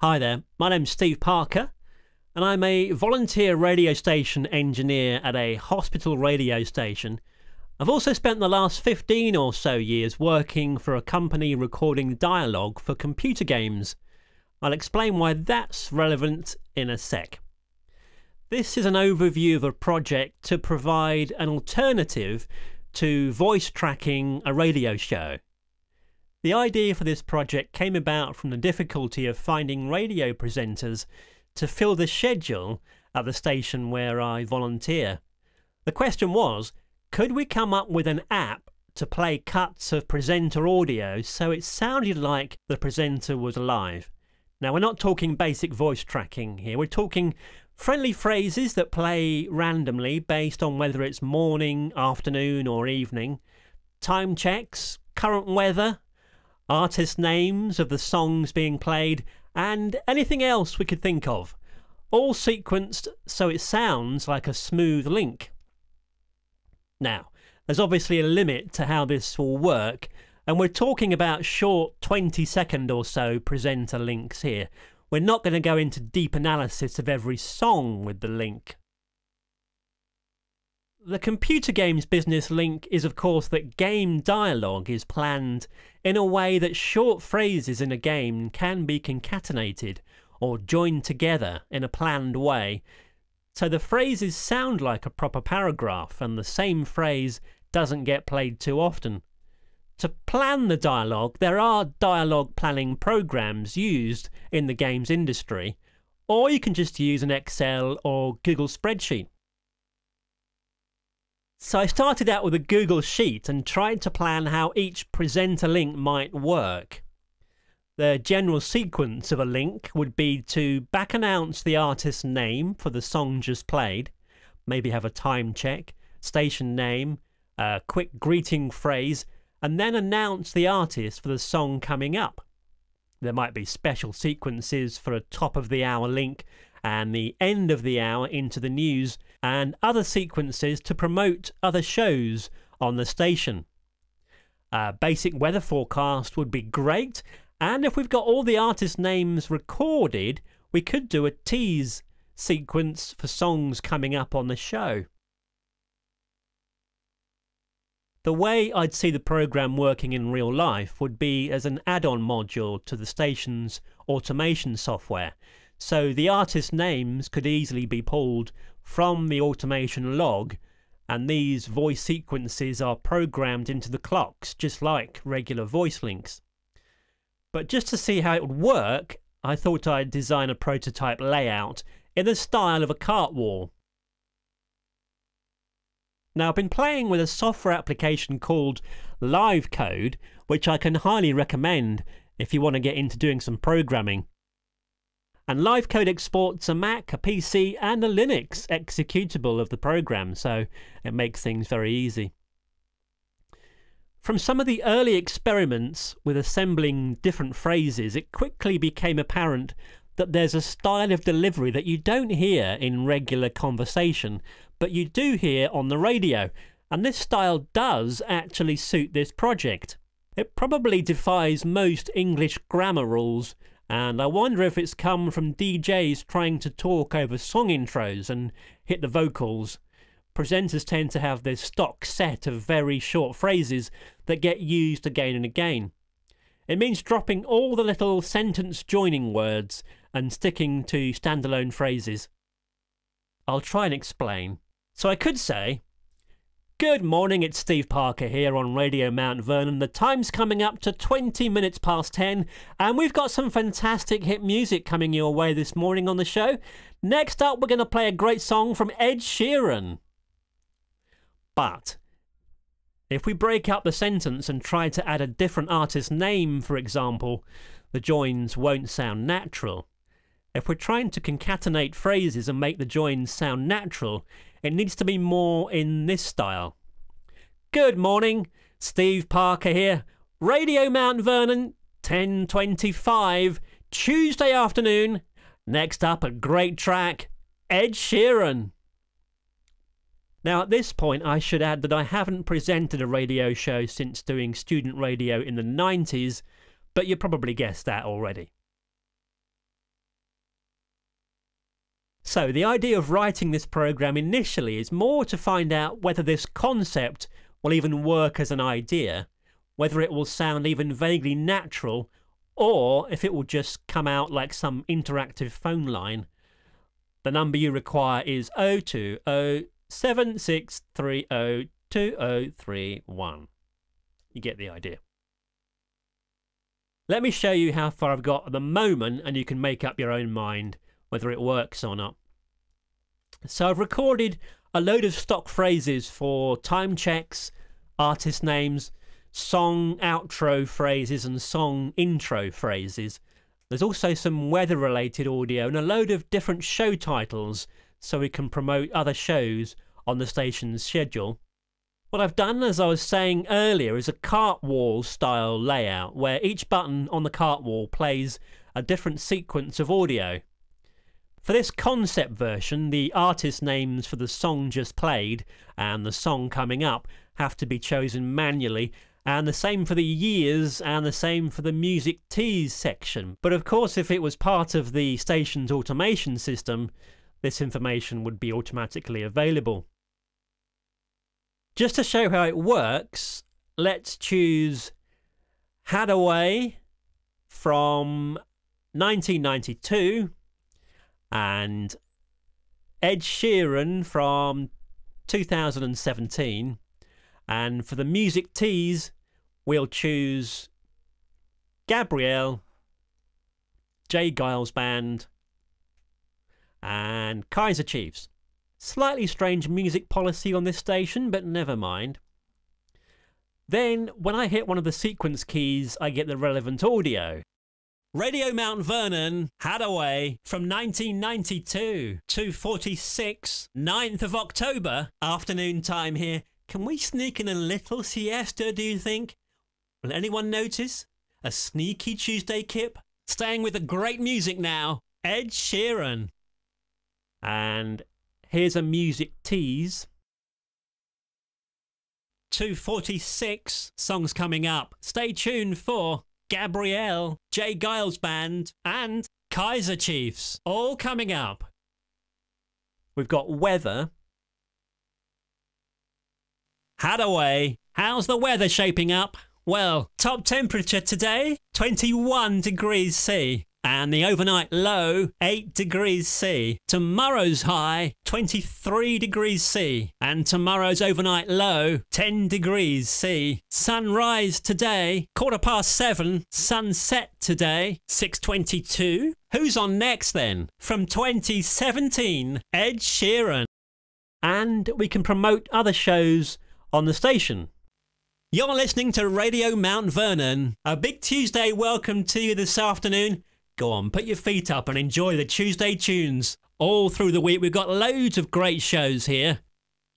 Hi there, my name's Steve Parker, and I'm a volunteer radio station engineer at a hospital radio station. I've also spent the last 15 or so years working for a company recording dialogue for computer games. I'll explain why that's relevant in a sec. This is an overview of a project to provide an alternative to voice tracking a radio show. The idea for this project came about from the difficulty of finding radio presenters to fill the schedule at the station where I volunteer. The question was, could we come up with an app to play cuts of presenter audio so it sounded like the presenter was alive? Now, we're not talking basic voice tracking here, we're talking friendly phrases that play randomly based on whether it's morning, afternoon, or evening, time checks, current weather, artist names of the songs being played, and anything else we could think of, all sequenced so it sounds like a smooth link. Now, there's obviously a limit to how this will work, and we're talking about short 20 second or so presenter links here. We're not going to go into deep analysis of every song with the link. The computer games business link is, of course, that game dialogue is planned in a way that short phrases in a game can be concatenated or joined together in a planned way. So the phrases sound like a proper paragraph, and the same phrase doesn't get played too often. To plan the dialogue, there are dialogue planning programs used in the games industry, or you can just use an Excel or Google spreadsheet. So I started out with a Google Sheet and tried to plan how each presenter link might work. The general sequence of a link would be to back announce the artist's name for the song just played, maybe have a time check, station name, a quick greeting phrase, and then announce the artist for the song coming up. There might be special sequences for a top of the hour link and the end of the hour into the news, and other sequences to promote other shows on the station. A basic weather forecast would be great, and if we've got all the artist names recorded, we could do a tease sequence for songs coming up on the show. The way I'd see the program working in real life would be as an add-on module to the station's automation software, so the artist names could easily be pulled from the automation log, and these voice sequences are programmed into the clocks, just like regular voice links. But just to see how it would work, I thought I'd design a prototype layout in the style of a cart wall. Now, I've been playing with a software application called LiveCode, which I can highly recommend if you want to get into doing some programming and LiveCode exports a Mac, a PC, and a Linux executable of the program, so it makes things very easy. From some of the early experiments with assembling different phrases, it quickly became apparent that there's a style of delivery that you don't hear in regular conversation, but you do hear on the radio, and this style does actually suit this project. It probably defies most English grammar rules and I wonder if it's come from DJs trying to talk over song intros and hit the vocals. Presenters tend to have this stock set of very short phrases that get used again and again. It means dropping all the little sentence joining words and sticking to standalone phrases. I'll try and explain. So I could say, Good morning, it's Steve Parker here on Radio Mount Vernon. The time's coming up to 20 minutes past 10, and we've got some fantastic hit music coming your way this morning on the show. Next up, we're going to play a great song from Ed Sheeran. But if we break up the sentence and try to add a different artist's name, for example, the joins won't sound natural. If we're trying to concatenate phrases and make the joins sound natural, it needs to be more in this style. Good morning, Steve Parker here. Radio Mount Vernon, 1025, Tuesday afternoon. Next up, a great track, Ed Sheeran. Now, at this point, I should add that I haven't presented a radio show since doing student radio in the 90s, but you probably guessed that already. So, the idea of writing this program initially is more to find out whether this concept will even work as an idea, whether it will sound even vaguely natural, or if it will just come out like some interactive phone line. The number you require is 020 2031. You get the idea. Let me show you how far I've got at the moment and you can make up your own mind whether it works or not. So I've recorded a load of stock phrases for time checks, artist names, song outro phrases and song intro phrases. There's also some weather related audio and a load of different show titles so we can promote other shows on the station's schedule. What I've done, as I was saying earlier, is a cart wall style layout where each button on the cart wall plays a different sequence of audio. For this concept version, the artist names for the song just played and the song coming up have to be chosen manually, and the same for the years and the same for the music tease section. But of course, if it was part of the station's automation system, this information would be automatically available. Just to show how it works, let's choose Haddaway from 1992 and Ed Sheeran from 2017. And for the music tease, we'll choose Gabrielle, J. Geils Band, and Kaiser Chiefs. Slightly strange music policy on this station, but never mind. Then, when I hit one of the sequence keys, I get the relevant audio. Radio Mount Vernon, Haddaway, from 1992, 246, 9th of October, afternoon time here. Can we sneak in a little siesta, do you think? Will anyone notice? A sneaky Tuesday kip? Staying with the great music now, Ed Sheeran. And here's a music tease. 246 songs coming up. Stay tuned for Gabrielle, J. Geils Band, and Kaiser Chiefs. All coming up. We've got weather. Haddaway, how's the weather shaping up? Well, top temperature today 21 degrees C and the overnight low 8 degrees C. Tomorrow's high 23 degrees C and tomorrow's overnight low 10 degrees C. Sunrise today quarter past 7, sunset today 6:22. Who's on next then? From 2017, Ed Sheeran. And we can promote other shows on the station. You're listening to Radio Mount Vernon. A big Tuesday welcome to you this afternoon. Go on, put your feet up and enjoy the Tuesday tunes. All through the week, we've got loads of great shows here.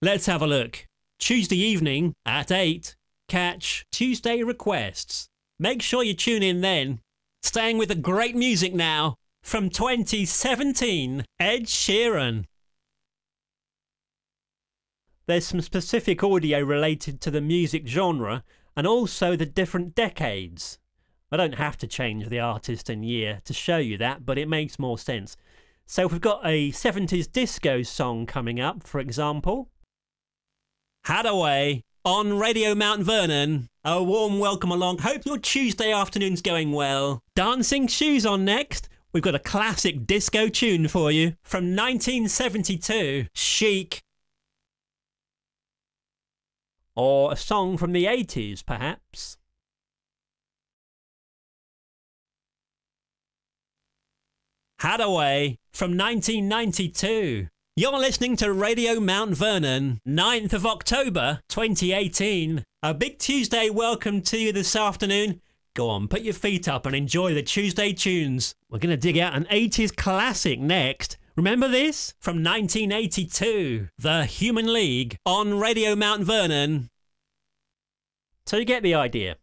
Let's have a look. Tuesday evening at 8, catch Tuesday Requests. Make sure you tune in then. Staying with the great music now from 2017, Ed Sheeran. There's some specific audio related to the music genre and also the different decades. I don't have to change the artist and year to show you that, but it makes more sense. So if we've got a 70s disco song coming up, for example. Haddaway on Radio Mount Vernon. A warm welcome along. Hope your Tuesday afternoon's going well. Dancing Shoes on next. We've got a classic disco tune for you from 1972. Chic. Or a song from the 80s, perhaps. Haddaway from 1992. You're listening to Radio Mount Vernon, 9th of October 2018. A big Tuesday welcome to you this afternoon. Go on, put your feet up and enjoy the Tuesday tunes. We're going to dig out an 80s classic next. Remember this? From 1982, The Human League on Radio Mount Vernon. So you get the idea.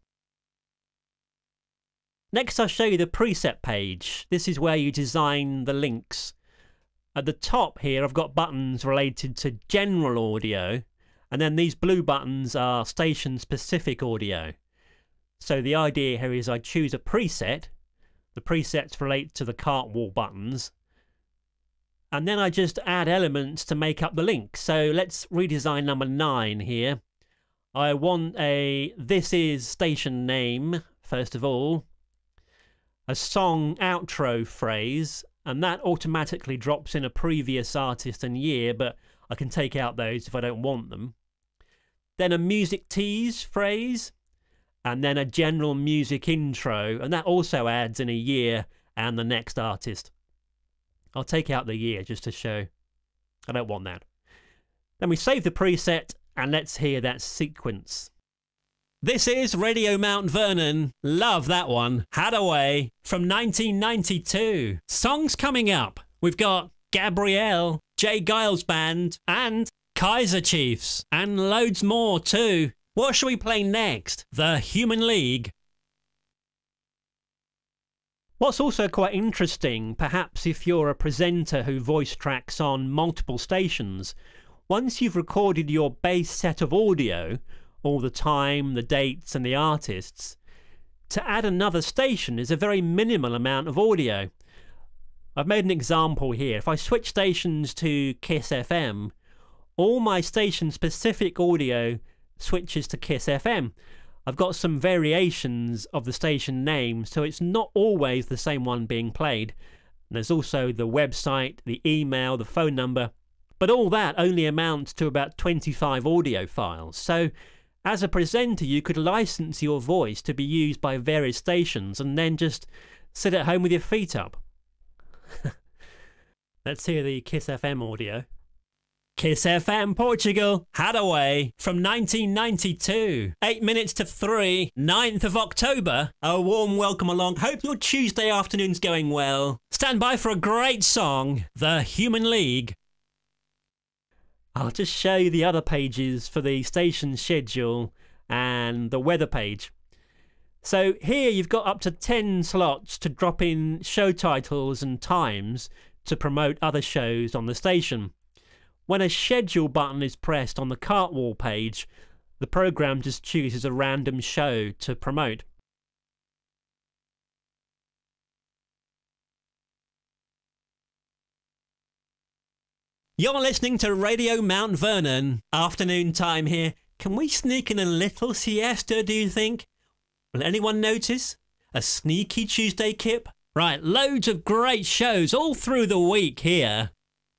Next I'll show you the preset page. This is where you design the links. At the top here I've got buttons related to general audio and then these blue buttons are station specific audio. So the idea here is I choose a preset. The presets relate to the cart wall buttons and then I just add elements to make up the link. So let's redesign number nine here. I want a this is station name, first of all, a song outro phrase, and that automatically drops in a previous artist and year, but I can take out those if I don't want them. Then a music tease phrase, and then a general music intro, and that also adds in a year and the next artist. I'll take out the year just to show I don't want that. Then we save the preset and let's hear that sequence. This is Radio Mount Vernon. Love that one. Haddaway from 1992. Songs coming up. We've got Gabrielle, J. Geils Band, and Kaiser Chiefs, and loads more too. What shall we play next? The Human League. What's also quite interesting, perhaps if you're a presenter who voice tracks on multiple stations, once you've recorded your base set of audio, all the time, the dates, and the artists, to add another station is a very minimal amount of audio. I've made an example here. If I switch stations to Kiss FM, all my station specific audio switches to Kiss FM. I've got some variations of the station name, so it's not always the same one being played. And there's also the website, the email, the phone number, but all that only amounts to about 25 audio files. So as a presenter, you could license your voice to be used by various stations and then just sit at home with your feet up. Let's hear the Kiss FM audio. Kiss FM Portugal, Haddaway from 1992. 8 minutes to 3, 9th of October. A warm welcome along. Hope your Tuesday afternoon's going well. Stand by for a great song, The Human League. I'll just show you the other pages for the station schedule and the weather page. So here you've got up to 10 slots to drop in show titles and times to promote other shows on the station. When a schedule button is pressed on the Cartwall page, the program just chooses a random show to promote. You're listening to Radio Mount Vernon. Afternoon time here. Can we sneak in a little siesta, do you think? Will anyone notice? A sneaky Tuesday kip? Right, loads of great shows all through the week here.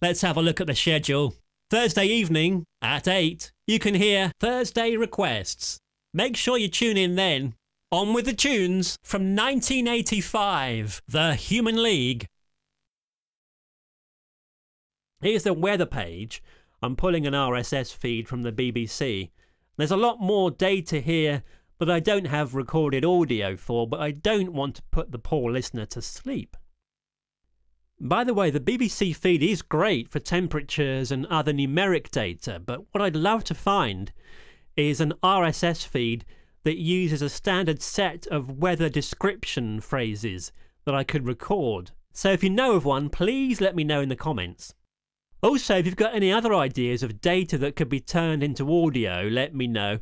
Let's have a look at the schedule. Thursday evening at 8, you can hear Thursday Requests. Make sure you tune in then. On with the tunes from 1985, The Human League. Here's the weather page. I'm pulling an RSS feed from the BBC. There's a lot more data here that I don't have recorded audio for, but I don't want to put the poor listener to sleep. By the way, the BBC feed is great for temperatures and other numeric data, but what I'd love to find is an RSS feed that uses a standard set of weather description phrases that I could record. So if you know of one, please let me know in the comments. Also, if you've got any other ideas of data that could be turned into audio, let me know.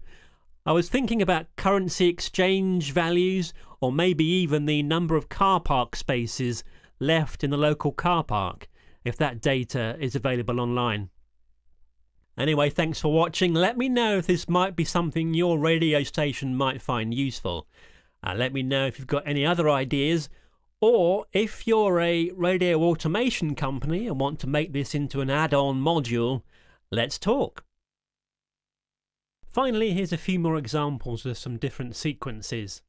I was thinking about currency exchange values, or maybe even the number of car park spaces left in the local car park, if that data is available online. Anyway, thanks for watching. Let me know if this might be something your radio station might find useful. Uh, let me know if you've got any other ideas, or if you're a radio automation company and want to make this into an add-on module, let's talk. Finally, here's a few more examples of some different sequences.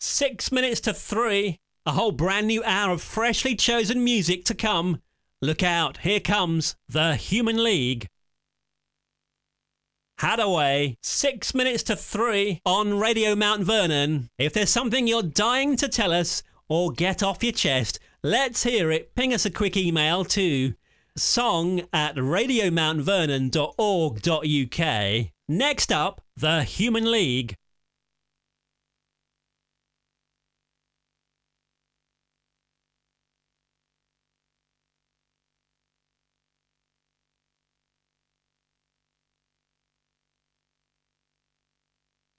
Six minutes to three. A whole brand new hour of freshly chosen music to come. Look out, here comes the Human League. Haddaway, six minutes to three on Radio Mount Vernon. If there's something you're dying to tell us or get off your chest, let's hear it. Ping us a quick email to song at radiomountvernon.org.uk. Next up, the Human League.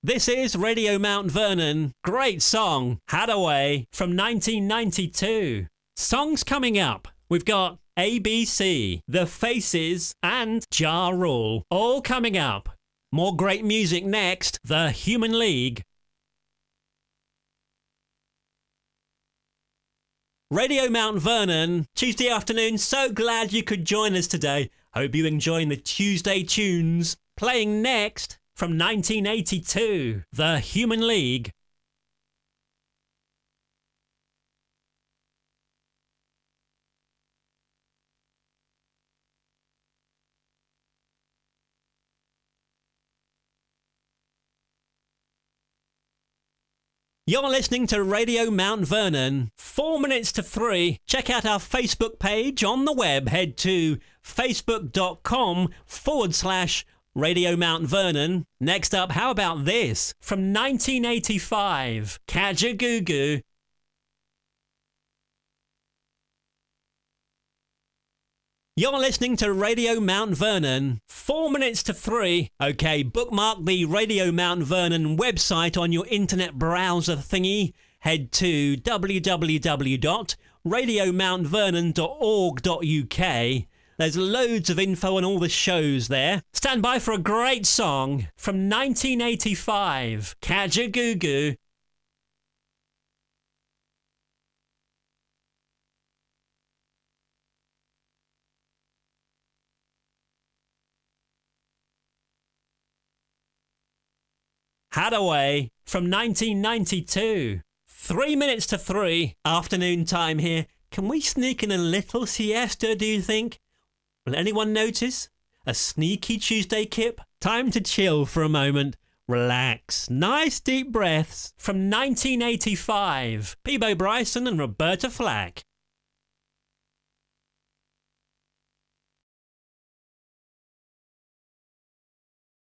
This is Radio Mount Vernon. Great song, Haddaway from 1992. Songs coming up. We've got ABC, The Faces, and Ja Rule all coming up. More great music next, The Human League. Radio Mount Vernon, Tuesday afternoon. So glad you could join us today. Hope you're enjoying the Tuesday tunes. Playing next from 1982, The Human League. You're listening to Radio Mount Vernon. Four minutes to three. Check out our Facebook page on the web. Head to facebook.com forward slash Radio Mount Vernon. Next up, how about this? From 1985, Kajagoogoo You're listening to Radio Mount Vernon. Four minutes to three. Okay, bookmark the Radio Mount Vernon website on your internet browser thingy. Head to www.radiomountvernon.org.uk. There's loads of info on all the shows there. Stand by for a great song from 1985, Kajagoogoo Haddaway from 1992. Three minutes to three, afternoon time here. Can we sneak in a little siesta, do you think? Will anyone notice? A sneaky Tuesday kip? Time to chill for a moment. Relax. Nice deep breaths from 1985. Peabo Bryson and Roberta Flack.